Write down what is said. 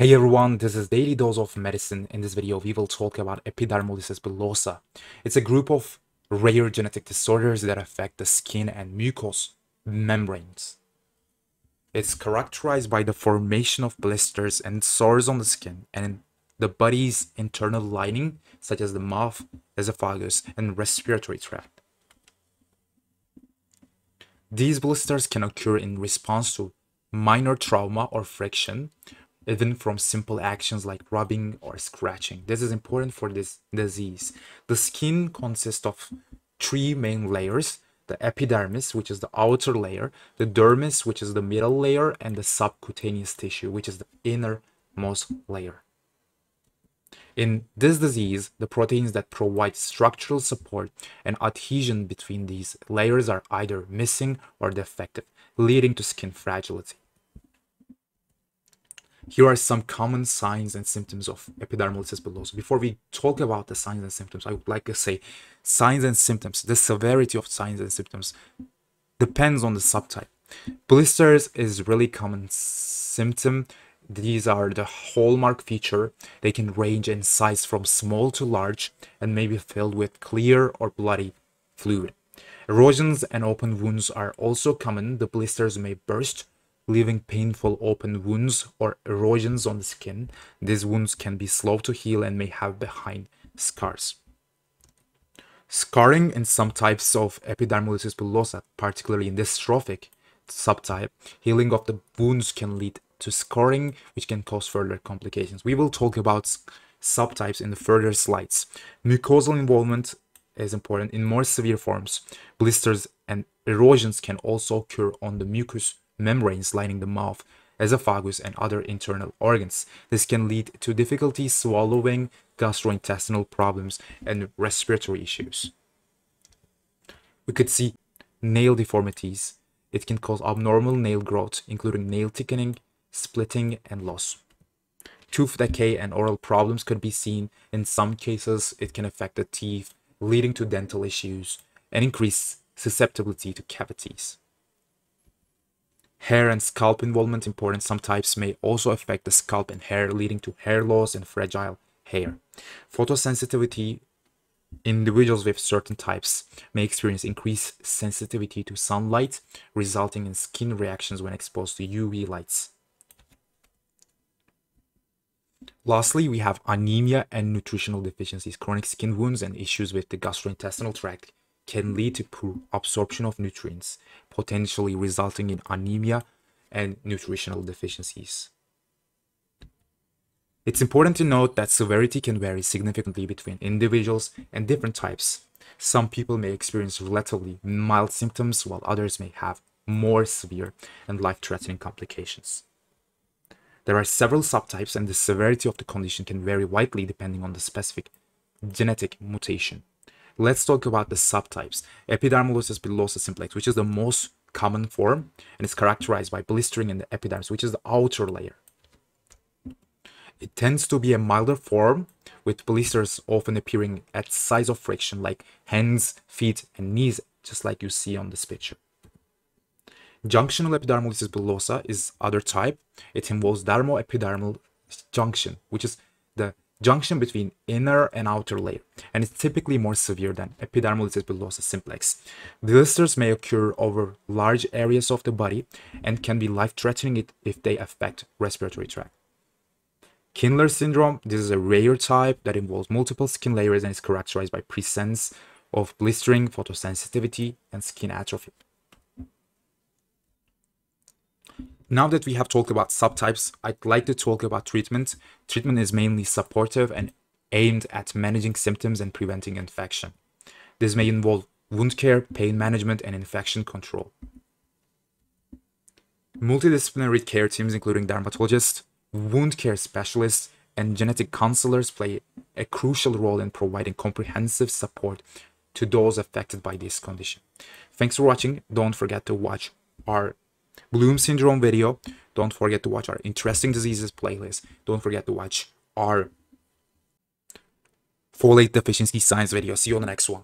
Hey everyone, this is Daily Dose of Medicine. In this video, we will talk about epidermolysis bullosa. It's a group of rare genetic disorders that affect the skin and mucous membranes. It's characterized by the formation of blisters and sores on the skin and the body's internal lining, such as the mouth, esophagus, and respiratory tract. These blisters can occur in response to minor trauma or friction, even from simple actions like rubbing or scratching. This is important for this disease. The skin consists of three main layers the epidermis, which is the outer layer, the dermis, which is the middle layer, and the subcutaneous tissue, which is the innermost layer. In this disease, the proteins that provide structural support and adhesion between these layers are either missing or defective, leading to skin fragility. Here are some common signs and symptoms of epidermolysis bullosa. Before we talk about the signs and symptoms, I would like to say signs and symptoms, the severity of signs and symptoms depends on the subtype. Blisters is really common symptom. These are the hallmark feature. They can range in size from small to large and may be filled with clear or bloody fluid. Erosions and open wounds are also common. The blisters may burst leaving painful open wounds or erosions on the skin. These wounds can be slow to heal and may have behind scars. Scarring in some types of epidermolysis bullosa, particularly in dystrophic subtype, healing of the wounds can lead to scarring, which can cause further complications. We will talk about subtypes in the further slides. Mucosal involvement is important in more severe forms. Blisters and erosions can also occur on the mucous membranes lining the mouth, esophagus, and other internal organs. This can lead to difficulty swallowing, gastrointestinal problems, and respiratory issues. We could see nail deformities. It can cause abnormal nail growth, including nail thickening, splitting, and loss. Tooth decay and oral problems could be seen. In some cases, it can affect the teeth, leading to dental issues and increased susceptibility to cavities. Hair and scalp involvement important. Some types may also affect the scalp and hair, leading to hair loss and fragile hair. Photosensitivity individuals with certain types may experience increased sensitivity to sunlight, resulting in skin reactions when exposed to UV lights. Lastly, we have anemia and nutritional deficiencies, chronic skin wounds, and issues with the gastrointestinal tract can lead to poor absorption of nutrients, potentially resulting in anemia and nutritional deficiencies. It's important to note that severity can vary significantly between individuals and different types. Some people may experience relatively mild symptoms, while others may have more severe and life-threatening complications. There are several subtypes and the severity of the condition can vary widely depending on the specific genetic mutation. Let's talk about the subtypes. Epidermolysis bullosa simplex, which is the most common form and is characterized by blistering in the epidermis, which is the outer layer. It tends to be a milder form with blisters often appearing at size of friction like hands, feet, and knees, just like you see on this picture. Junctional epidermolysis bullosa is other type. It involves dermoepidermal junction, which is the junction between inner and outer layer, and it's typically more severe than epidermolysis bullosa simplex. Blisters may occur over large areas of the body and can be life-threatening if they affect respiratory tract. Kindler syndrome, this is a rare type that involves multiple skin layers and is characterized by presence of blistering, photosensitivity, and skin atrophy. Now that we have talked about subtypes, I'd like to talk about treatment. Treatment is mainly supportive and aimed at managing symptoms and preventing infection. This may involve wound care, pain management, and infection control. Multidisciplinary care teams, including dermatologists, wound care specialists, and genetic counselors play a crucial role in providing comprehensive support to those affected by this condition. Thanks for watching. Don't forget to watch our Bloom syndrome video. Don't forget to watch our interesting diseases playlist. Don't forget to watch our folate deficiency science video. See you on the next one.